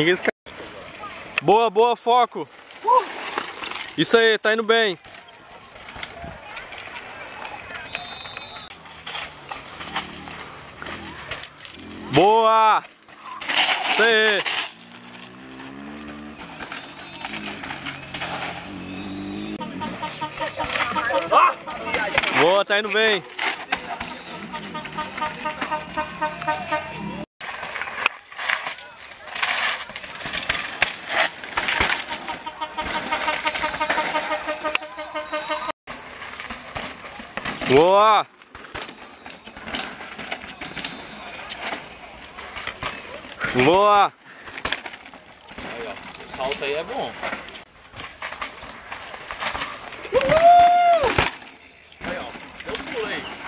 Quem que é esse? Boa, boa, foco. Isso aí, tá indo bem. Boa! Isso aí! Boa, tá indo bem. Boa! Boa! Aí, ó. O salto aí é bom. Aí, ó. Deu um pulo aí.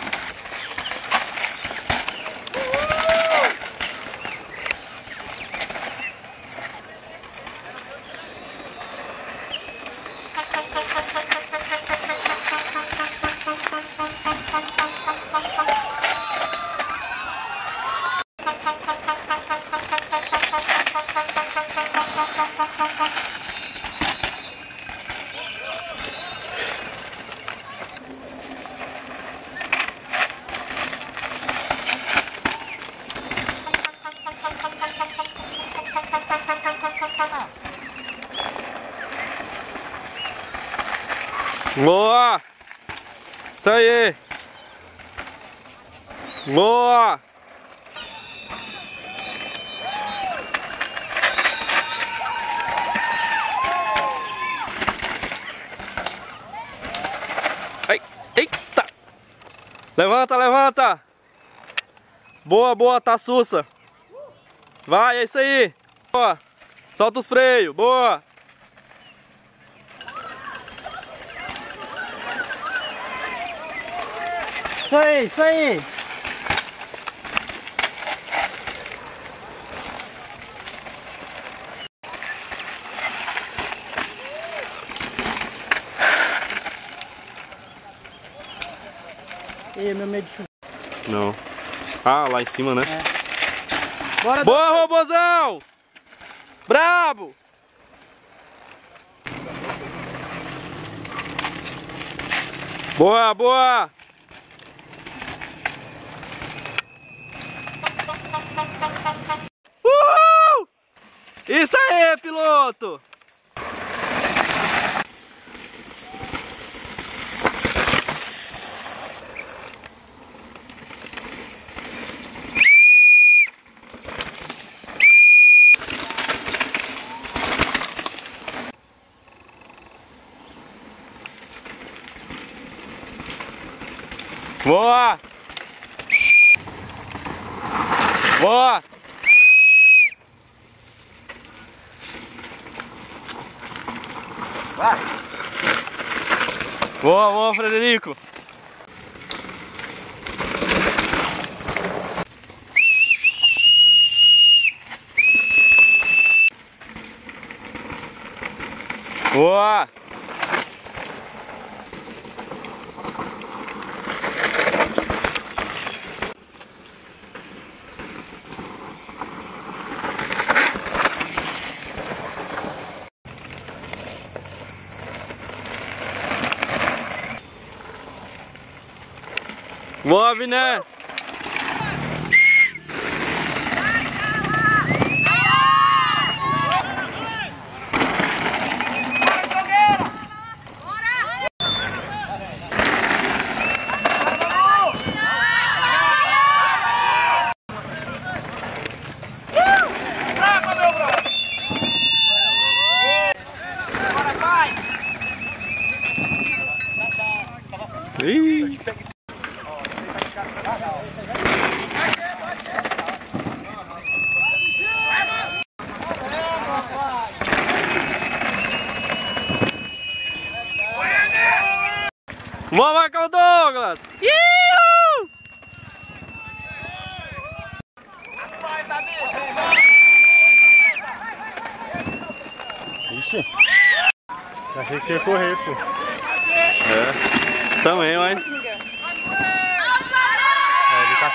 Boa! Isso aí! Boa! Ai, eita! Levanta, levanta! Boa, boa, tá sussa! Vai, é isso aí! Boa! Solta os freios, boa! Isso aí, isso aí. Ih, meu medo de chuva. Não. Ah, lá em cima, né? Bora, Boa, robozão! Brabo! Boa, boa! Uhul! Isso aí, piloto! Boa! Boa! Boa, boa, Frederico! Boa! Move, né?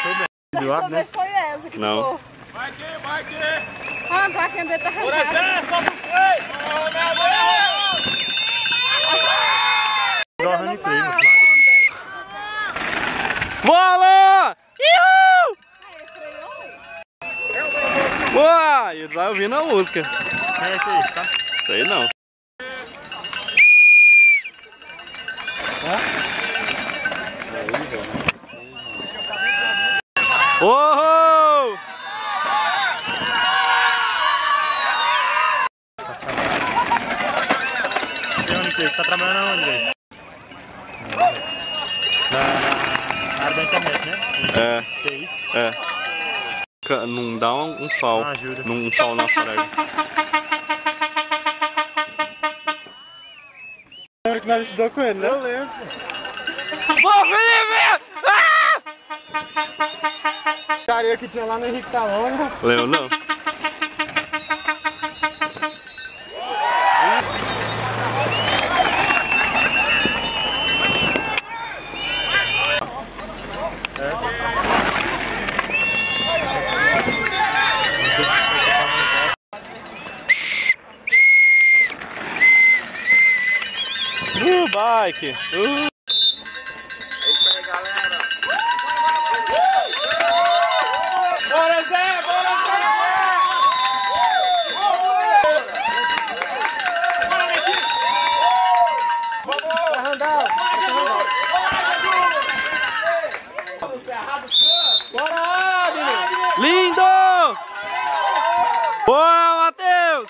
Ele. Do lado, né? foi essa que Não. ficou. Vai aqui, vai aqui. Ah, vai que andei tá arrancado. Igual a Honey Clay, mas Bola! Iu! Ai, freou. Boa! E vai ouvindo a música. Quem é esse aí, tá? Sei não. Oh! Tá trabalhando velho? Na, área da internet, né? É, TI. é. Não dá um, um sol. Ah, ajuda. Num sol na frente. Lembra que nós estudou com ele, né? Eu lembro. Ô, Felipe! Ah! Carinha que tinha lá no Henrique Talona. Lembro não. Uh, bike! Uh. Bora, Zé! Bora, Lindo! Boa, Matheus!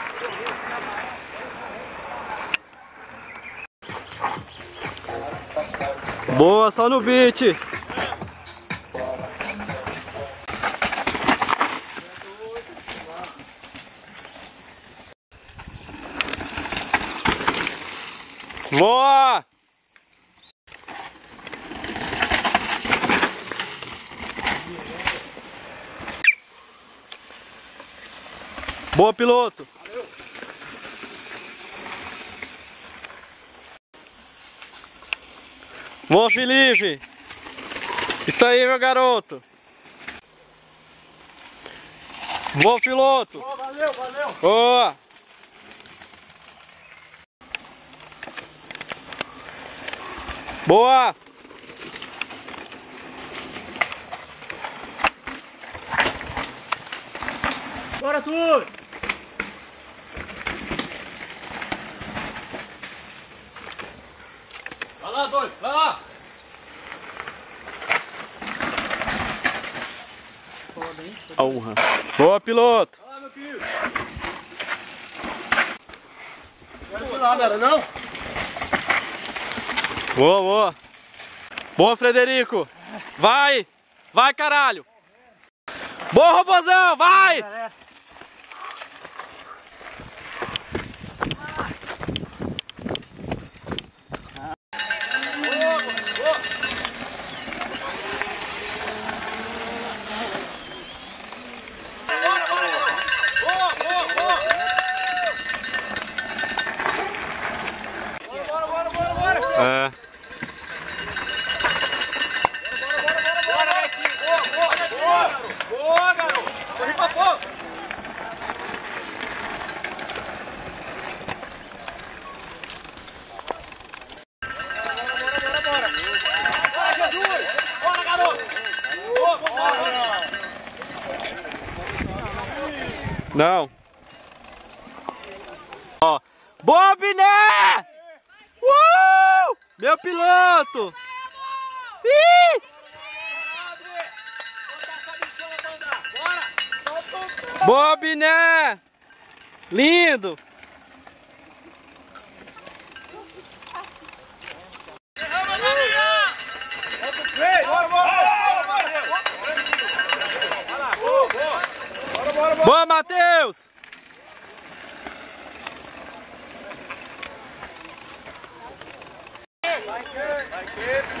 Boa, só no beat. Boa! Boa, piloto. Boa, Felipe. Isso aí, meu garoto. Boa, piloto. valeu, valeu. Boa. Boa. Bora, tudo! Vai lá, doido, vai lá. Honra. Boa, piloto. Não lá, não era não? Boa, boa. Boa, Frederico. Vai. Vai, caralho. Boa, robozão. Vai. É. Corre pra fogo! Bora, Jesus! Bora, garoto! Boa, vambora! Não. Ó. Boa, Biné! Uh! Meu piloto! Ih! Boa, Biné! Lindo! Matheus! Bora,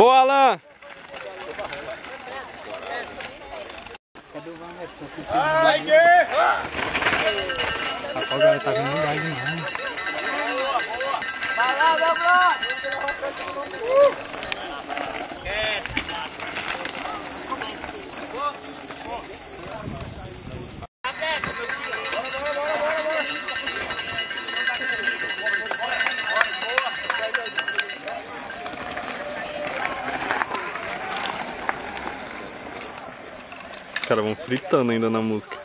Boa, Alan! Pegou o pedal na Leva as pedras embora! Boa, Alan! Vai que! Os caras vão fritando ainda na música.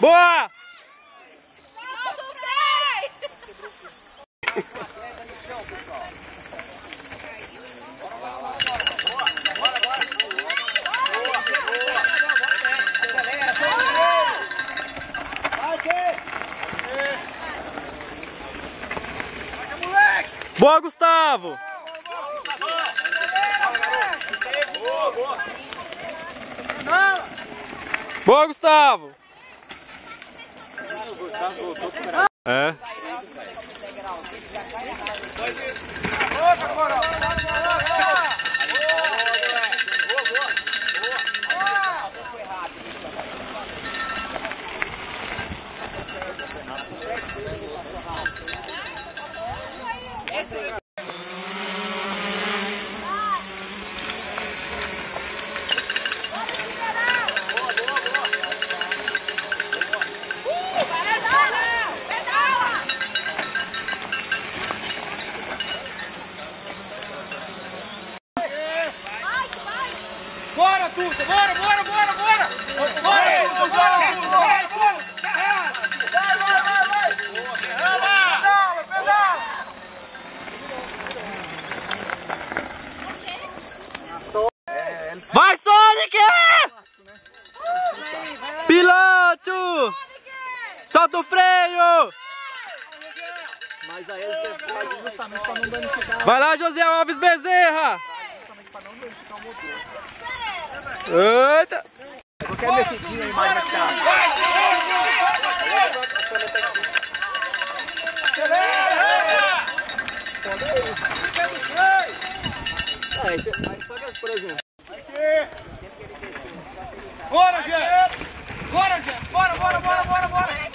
Boa! Boa, Gustavo! Boa, Gustavo! É. Bora, Tuta! Bora, bora, bora, bora! Bora, Tuta! Bora, Tuta! Bora, Tuta! Vai, vai, vai, vai! Pedala, pedala! Vai, Sonic! Piloto! Solta o freio! Mas aí você faz justamente para não danificar Vai lá, José Alves Bezerra! Eita! qualquer mexidinha aí mais nesse carro. É, isso é- mas só que, por exemplo, Bora, gente! Bora, gente! Bora, bora, bora, bora, bora!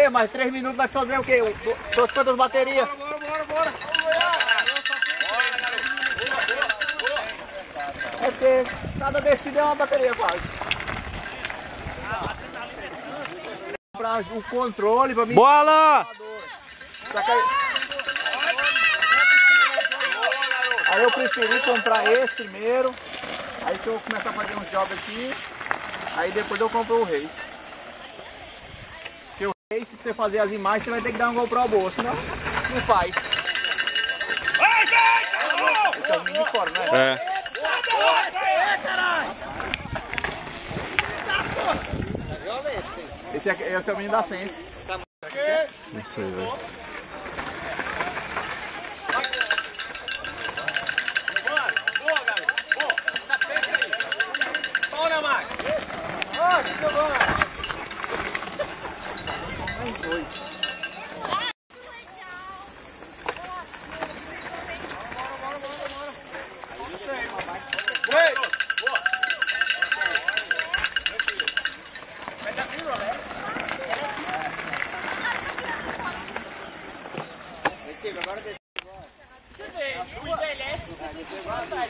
Ei, mas três minutos vai fazer o quê? Suas quantas baterias? Bora, bora, bora! É porque cada descida é uma bateria quase. Pra o controle, pra mim. Bola! Aí eu preferi comprar esse primeiro. Aí que eu vou começar a fazer uns jogos aqui. Aí depois eu compro o Reis. Se você fazer as imagens, você vai ter que dar um GoPro boa, senão não faz. Vai, vai! Esse é o mini fora, né? É. Esse é, esse é o menino da Sense. Não sei, velho. Vai,